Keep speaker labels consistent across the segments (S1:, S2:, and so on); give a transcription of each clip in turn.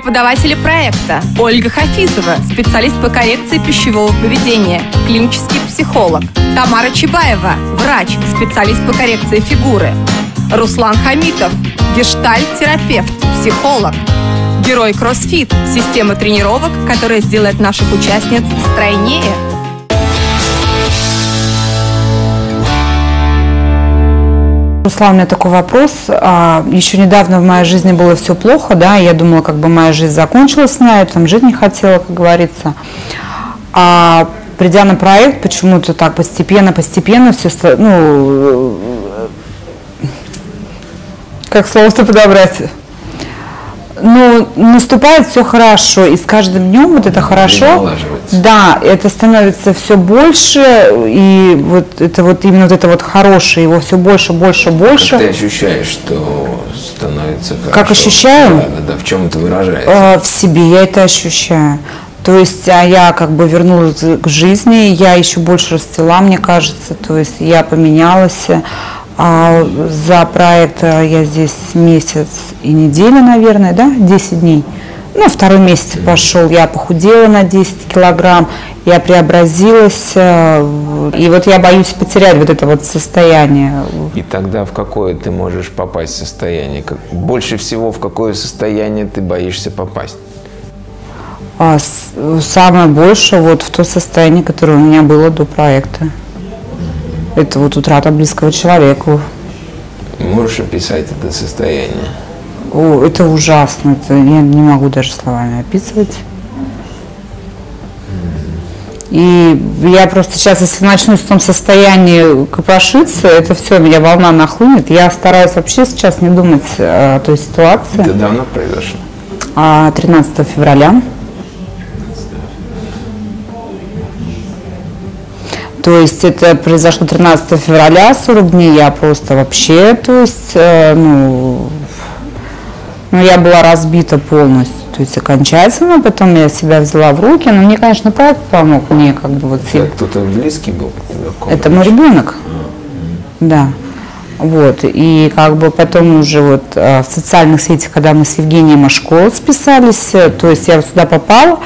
S1: Преподаватели проекта Ольга Хафизова, специалист по коррекции пищевого поведения, клинический психолог. Тамара Чебаева, врач, специалист по коррекции фигуры. Руслан Хамитов, гештальт-терапевт, психолог. Герой кроссфит – система тренировок, которая сделает наших участниц стройнее.
S2: Руслан, у меня такой вопрос. А, Еще недавно в моей жизни было все плохо, да, я думала, как бы моя жизнь закончилась на этом, жить не хотела, как говорится. А придя на проект, почему-то так постепенно, постепенно все, ну, как слово-то подобрать? Ну, наступает все хорошо, и с каждым днем вот это хорошо, да, это становится все больше, и вот это вот именно вот это вот хорошее, его все больше, больше, больше.
S3: Как ты ощущаешь, что становится хорошо?
S2: Как ощущаю?
S3: Да, да, да. В чем это выражается?
S2: Э, в себе я это ощущаю. То есть а я как бы вернулась к жизни, я еще больше расцвела, мне кажется, то есть я поменялась. А за проект э, я здесь месяц и неделю, наверное, да, 10 дней. Ну, второй месяц пошел, я похудела на 10 килограмм, я преобразилась, э, и вот я боюсь потерять вот это вот состояние.
S3: И тогда в какое ты можешь попасть состояние? Больше всего в какое состояние ты боишься попасть?
S2: А самое больше вот в то состояние, которое у меня было до проекта. Это вот утрата близкого человека.
S3: Можешь описать это состояние?
S2: О, это ужасно, это я не могу даже словами описывать. И я просто сейчас, если начну в том состоянии копошиться, это все, меня волна нахлынет. Я стараюсь вообще сейчас не думать э, о той ситуации.
S3: Это давно произошло?
S2: А 13 февраля. То есть это произошло 13 февраля, 40 дней я просто вообще, то есть, э, ну, ну, я была разбита полностью, то есть окончательно, потом я себя взяла в руки, но мне, конечно, проект помог мне, как бы вот
S3: Это кто-то близкий был?
S2: Это мой ребенок. Да. Вот. И как бы потом уже вот э, в социальных сетях, когда мы с Евгением Машко списались, э, то есть я вот сюда попала,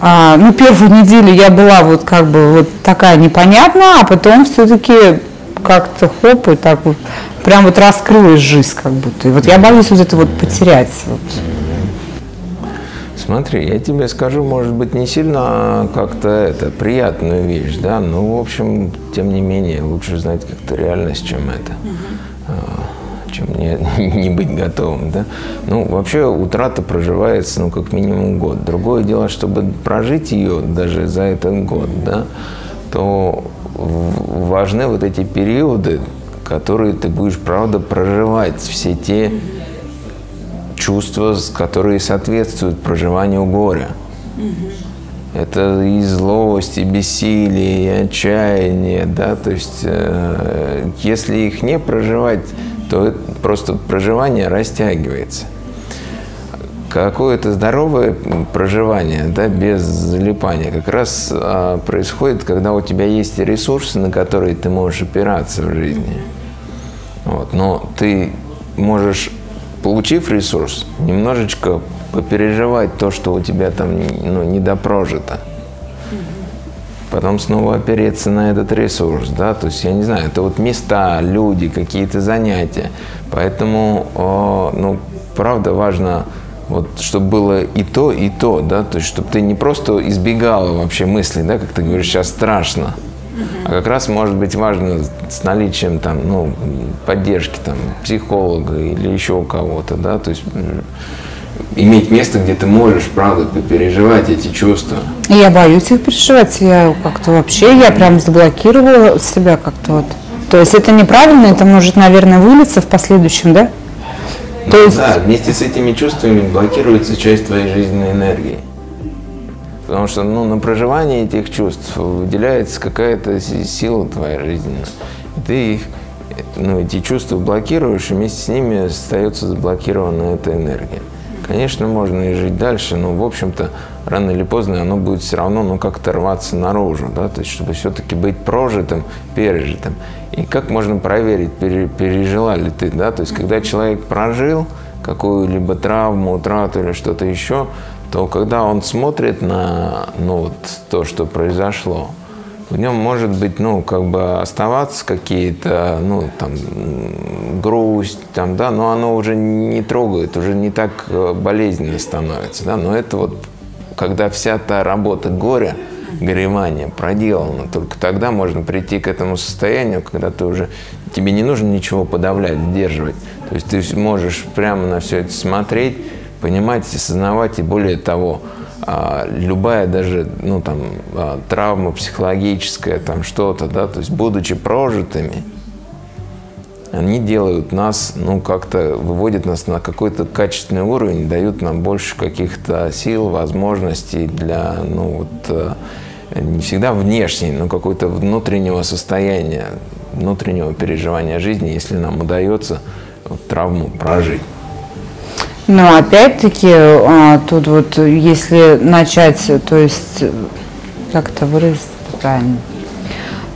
S2: а, ну, первую неделю я была вот как бы вот такая непонятная, а потом все-таки как-то хоп, и так вот прям вот раскрылась жизнь как будто. И вот я боюсь вот это вот потерять. Вот.
S3: Смотри, я тебе скажу, может быть, не сильно как-то это приятную вещь, да, но, в общем, тем не менее, лучше знать как-то реальность, чем это, а, чем не, не быть готовым, да. Ну, вообще, утрата проживается, ну, как минимум год. Другое дело, чтобы прожить ее даже за этот год, да, то важны вот эти периоды, которые ты будешь, правда, проживать, все те чувства, которые соответствуют проживанию горя. Это и злость, и бессилие, и отчаяние, да, то есть э, если их не проживать, то просто проживание растягивается. Какое-то здоровое проживание, да, без залипания, как раз а, происходит, когда у тебя есть ресурсы, на которые ты можешь опираться в жизни. Вот. Но ты можешь, получив ресурс, немножечко попереживать то, что у тебя там ну, недопрожито. Потом снова опереться на этот ресурс, да, то есть, я не знаю, это вот места, люди, какие-то занятия. Поэтому, о, ну, правда важно, вот, чтобы было и то, и то, да, то есть, чтобы ты не просто избегала вообще мыслей, да, как ты говоришь, сейчас страшно, а как раз может быть важно с наличием там, ну, поддержки там, психолога или еще кого-то, да, то есть иметь место, где ты можешь, правда, переживать эти чувства.
S2: Я боюсь их переживать, я как-то вообще, я прям заблокировала себя как-то вот. То есть это неправильно, это может, наверное, вылиться в последующем, да? То есть,
S3: Да, вместе с этими чувствами блокируется часть твоей жизненной энергии. Потому что ну, на проживание этих чувств выделяется какая-то си- сила твоя жизненная. И ты их, ну, эти чувства блокируешь, и вместе с ними остается заблокирована эта энергия. Конечно, можно и жить дальше, но, в общем-то, рано или поздно оно будет все равно, ну, как-то рваться наружу, да, то есть, чтобы все-таки быть прожитым, пережитым. И как можно проверить, пере- пережила ли ты, да, то есть, когда человек прожил какую-либо травму, утрату или что-то еще, то когда он смотрит на ну, вот, то, что произошло, в нем может быть, ну, как бы оставаться какие-то, ну, там, грусть, там, да, но оно уже не трогает, уже не так э, болезненно становится, да, но это вот, когда вся та работа горя, горевания проделана, только тогда можно прийти к этому состоянию, когда ты уже, тебе не нужно ничего подавлять, сдерживать, то есть ты можешь прямо на все это смотреть, понимать, осознавать, и более того, любая даже ну, там, а, травма психологическая, там что-то, да, то есть будучи прожитыми, они делают нас, ну, как-то выводят нас на какой-то качественный уровень, дают нам больше каких-то сил, возможностей для, ну, вот, э, не всегда внешней, но какого-то внутреннего состояния, внутреннего переживания жизни, если нам удается вот, травму прожить.
S2: Но опять-таки, а, тут вот если начать, то есть, как это выразить правильно?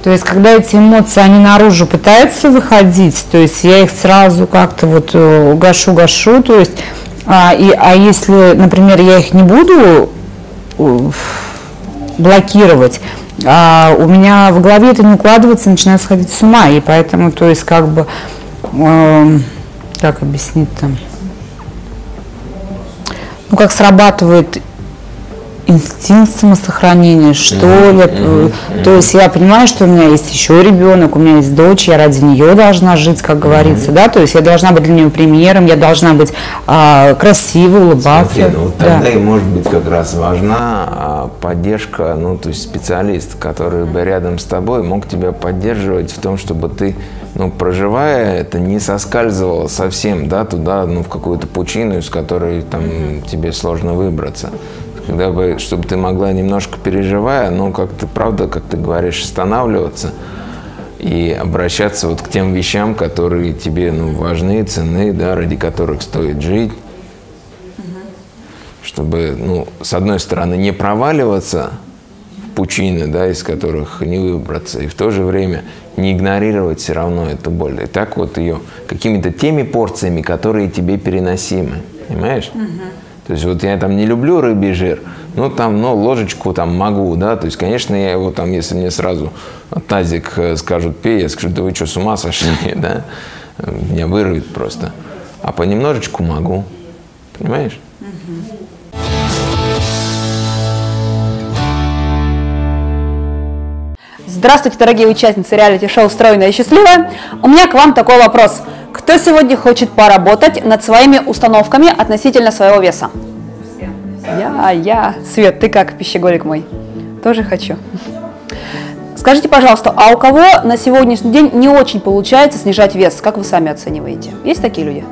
S2: То есть, когда эти эмоции, они наружу пытаются выходить, то есть я их сразу как-то вот э, гашу-гашу, то есть, а, и, а если, например, я их не буду э, блокировать, а у меня в голове это не укладывается, начинает сходить с ума, и поэтому, то есть, как бы, э, как объяснить там, ну, как срабатывает инстинкт самосохранения, что mm-hmm. ли. Mm-hmm. То есть я понимаю, что у меня есть еще ребенок, у меня есть дочь, я ради нее должна жить, как говорится, mm-hmm. да, то есть я должна быть для нее примером, я должна быть а, красивой, улыбаться.
S3: Смотри, ну, тогда да. и может быть как раз важна а, поддержка, ну, то есть специалист, который бы рядом с тобой мог тебя поддерживать в том, чтобы ты ну, проживая это, не соскальзывало совсем, да, туда, ну, в какую-то пучину, из которой там тебе сложно выбраться. Когда бы, чтобы ты могла немножко переживая, ну, как-то, правда, как ты говоришь, останавливаться и обращаться вот к тем вещам, которые тебе, ну, важны, ценны, да, ради которых стоит жить. Чтобы, ну, с одной стороны, не проваливаться в пучины, да, из которых не выбраться, и в то же время – не игнорировать все равно эту боль. И так вот ее какими-то теми порциями, которые тебе переносимы. Понимаешь? Угу. То есть вот я там не люблю рыбий жир, ну там, ну ложечку там могу, да, то есть, конечно, я его там, если мне сразу тазик э, скажут пей, я скажу, да вы что, с ума сошли, да, меня вырвет просто. А понемножечку могу, понимаешь?
S4: Здравствуйте, дорогие участницы реалити-шоу «Стройная и счастливая». У меня к вам такой вопрос. Кто сегодня хочет поработать над своими установками относительно своего веса? Я, я. Свет, ты как, пищеголик мой? Тоже хочу. Скажите, пожалуйста, а у кого на сегодняшний день не очень получается снижать вес? Как вы сами оцениваете? Есть такие люди?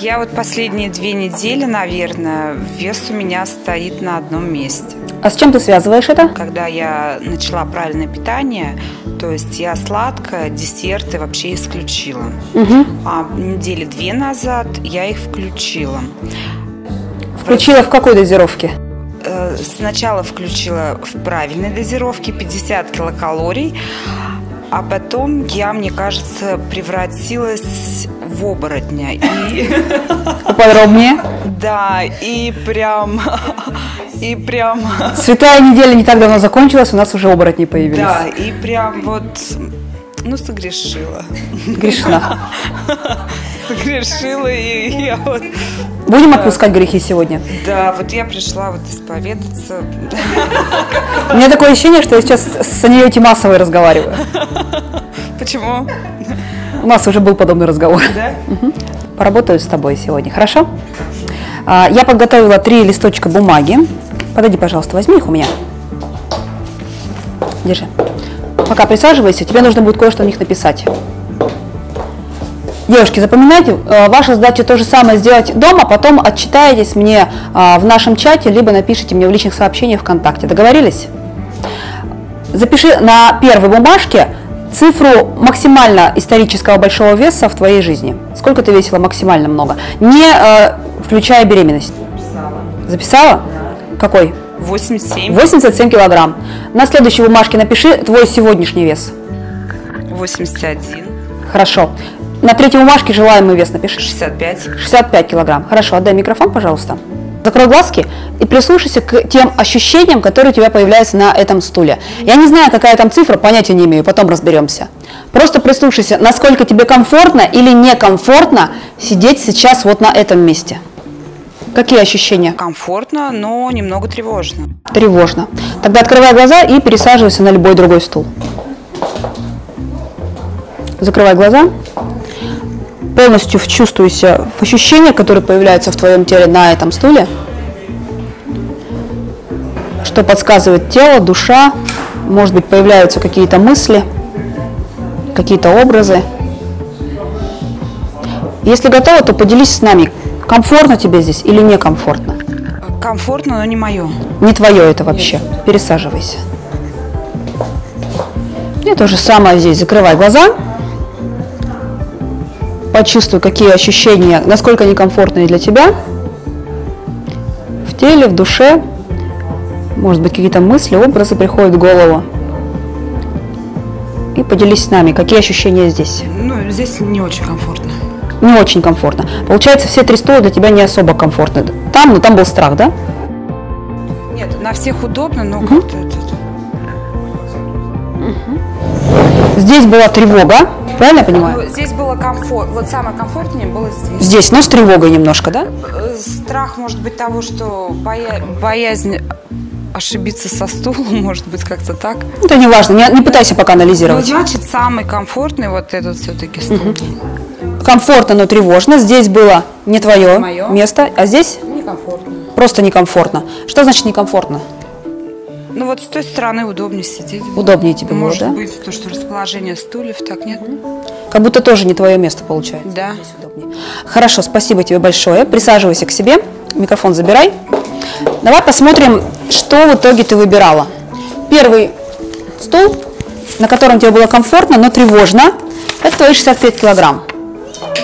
S5: Я вот последние две недели, наверное, вес у меня стоит на одном месте.
S4: А с чем ты связываешь это?
S5: Когда я начала правильное питание, то есть я сладкое, десерты вообще исключила. Угу. А недели две назад я их включила.
S4: Включила в какой дозировке?
S5: Э, сначала включила в правильной дозировке 50 килокалорий, а потом я, мне кажется, превратилась в оборотня. И...
S4: Подробнее?
S5: Да, и прям и прям...
S4: Святая неделя не так давно закончилась, у нас уже оборотни появились.
S5: Да, и прям вот, ну, согрешила.
S4: Грешна.
S5: Согрешила, и я вот...
S4: Будем отпускать грехи сегодня?
S5: Да, вот я пришла вот исповедаться.
S4: У меня такое ощущение, что я сейчас с Анией Тимасовой разговариваю.
S5: Почему?
S4: У нас уже был подобный разговор. Да? Угу. Поработаю с тобой сегодня, хорошо? А, я подготовила три листочка бумаги. Подойди, пожалуйста, возьми их у меня. Держи. Пока присаживайся, тебе нужно будет кое-что на них написать. Девушки, запоминайте, э, ваша задача то же самое сделать дома, потом отчитаетесь мне э, в нашем чате, либо напишите мне в личных сообщениях ВКонтакте. Договорились? Запиши на первой бумажке цифру максимально исторического большого веса в твоей жизни. Сколько ты весила максимально много? Не э, включая беременность. Записала. Записала? Какой?
S5: 87.
S4: 87 килограмм. На следующей бумажке напиши твой сегодняшний вес.
S5: 81.
S4: Хорошо. На третьей бумажке желаемый вес напиши.
S5: 65.
S4: 65 килограмм. Хорошо, отдай микрофон, пожалуйста. Закрой глазки и прислушайся к тем ощущениям, которые у тебя появляются на этом стуле. Я не знаю, какая там цифра, понятия не имею, потом разберемся. Просто прислушайся, насколько тебе комфортно или некомфортно сидеть сейчас вот на этом месте. Какие ощущения?
S5: Комфортно, но немного тревожно.
S4: Тревожно. Тогда открывай глаза и пересаживайся на любой другой стул. Закрывай глаза. Полностью вчувствуйся в ощущения, которые появляются в твоем теле на этом стуле. Что подсказывает тело, душа. Может быть, появляются какие-то мысли, какие-то образы. Если готова, то поделись с нами, комфортно тебе здесь или некомфортно.
S5: Комфортно, но не мое.
S4: Не твое это вообще. Пересаживайся. И то же самое здесь. Закрывай глаза. Почувствуй, какие ощущения, насколько они комфортные для тебя. В теле, в душе. Может быть, какие-то мысли, образы приходят в голову. И поделись с нами, какие ощущения здесь.
S5: Ну, здесь не очень комфортно.
S4: Не очень комфортно. Получается, все три стула для тебя не особо комфортны. Там, ну там был страх, да?
S5: Нет, на всех удобно, но как-то это...
S4: Здесь была тревога, правильно я понимаю?
S5: Ну, здесь было комфорт. Вот самое комфортнее было здесь.
S4: Здесь, но с тревогой немножко, да?
S5: Э, Страх, может быть, того, что боя... боязнь ошибиться со стулом, может быть, как-то так.
S4: Это не важно, не, не пытайся пока
S5: Ну,
S4: анализировать.
S5: значит, самый комфортный вот этот все-таки стул.
S4: Комфортно, но тревожно. Здесь было не твое
S5: Моё.
S4: место, а здесь
S5: Некомфортно.
S4: просто некомфортно. Что значит некомфортно?
S5: Ну вот с той стороны удобнее сидеть.
S4: Удобнее тебе было,
S5: Может
S4: да?
S5: быть, то, что расположение стульев, так нет?
S4: Как будто тоже не твое место получается.
S5: Да.
S4: Здесь удобнее. Хорошо, спасибо тебе большое. Присаживайся к себе. Микрофон забирай. Давай посмотрим, что в итоге ты выбирала. Первый стул, на котором тебе было комфортно, но тревожно, это твои 65 килограмм.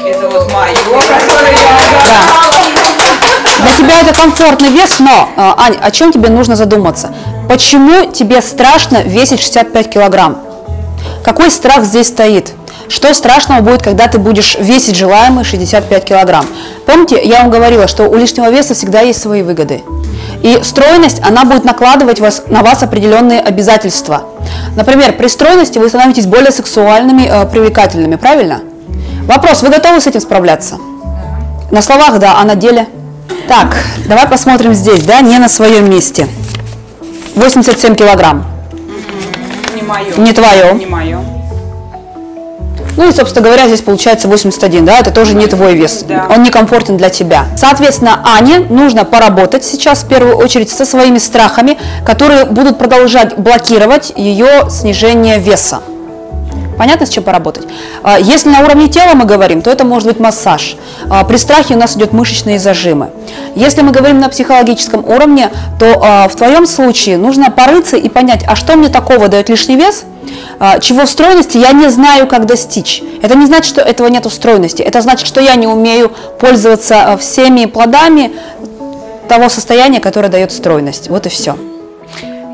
S5: Это вот мое,
S4: Для тебя это комфортный вес, но, э, Ань, о чем тебе нужно задуматься? Почему тебе страшно весить 65 килограмм? Какой страх здесь стоит? Что страшного будет, когда ты будешь весить желаемые 65 килограмм? Помните, я вам говорила, что у лишнего веса всегда есть свои выгоды. И стройность, она будет накладывать вас, на вас определенные обязательства. Например, при стройности вы становитесь более сексуальными, э, привлекательными, правильно? Вопрос, вы готовы с этим справляться? На словах, да, а на деле? Так, давай посмотрим здесь, да, не на своем месте. 87 килограмм.
S5: Не мое.
S4: Не твое.
S5: Не мое.
S4: Ну и, собственно говоря, здесь получается 81, да, это тоже не твой вес.
S5: Да.
S4: Он некомфортен для тебя. Соответственно, Ане нужно поработать сейчас в первую очередь со своими страхами, которые будут продолжать блокировать ее снижение веса. Понятно, с чем поработать? А, Если на уровне тела мы говорим, то это может быть массаж. А, При страхе у нас идет мышечные зажимы. Если мы говорим на психологическом уровне, то а, в твоем случае нужно порыться и понять, а что мне такого дает лишний вес, чего в стройности я не знаю, как достичь. Это не значит, что этого нет в стройности. Это значит, что я не умею пользоваться всеми плодами того состояния, которое дает стройность. Вот и все.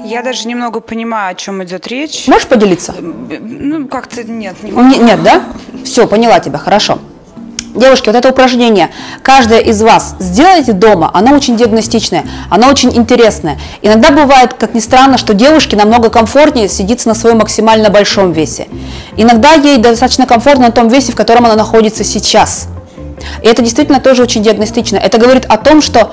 S5: Я даже немного понимаю, о чем идет речь.
S4: Можешь поделиться?
S5: Ну, как-то нет, не могу.
S4: Не- нет, да? Все, поняла тебя, хорошо. Девушки, вот это упражнение, каждая из вас сделайте дома, оно очень диагностичное, оно очень интересное. Иногда бывает, как ни странно, что девушке намного комфортнее сидится на своем максимально большом весе. Иногда ей достаточно комфортно на том весе, в котором она находится сейчас. И это действительно тоже очень диагностично. Это говорит о том, что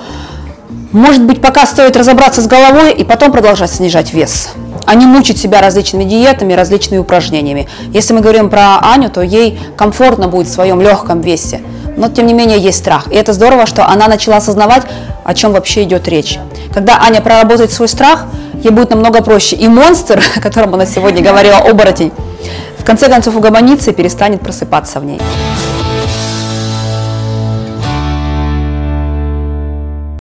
S4: может быть, пока стоит разобраться с головой и потом продолжать снижать вес, а не мучить себя различными диетами, различными упражнениями. Если мы говорим про Аню, то ей комфортно будет в своем легком весе, но тем не менее есть страх. И это здорово, что она начала осознавать, о чем вообще идет речь. Когда Аня проработает свой страх, ей будет намного проще. И монстр, о котором она сегодня говорила, оборотень, в конце концов угомонится и перестанет просыпаться в ней.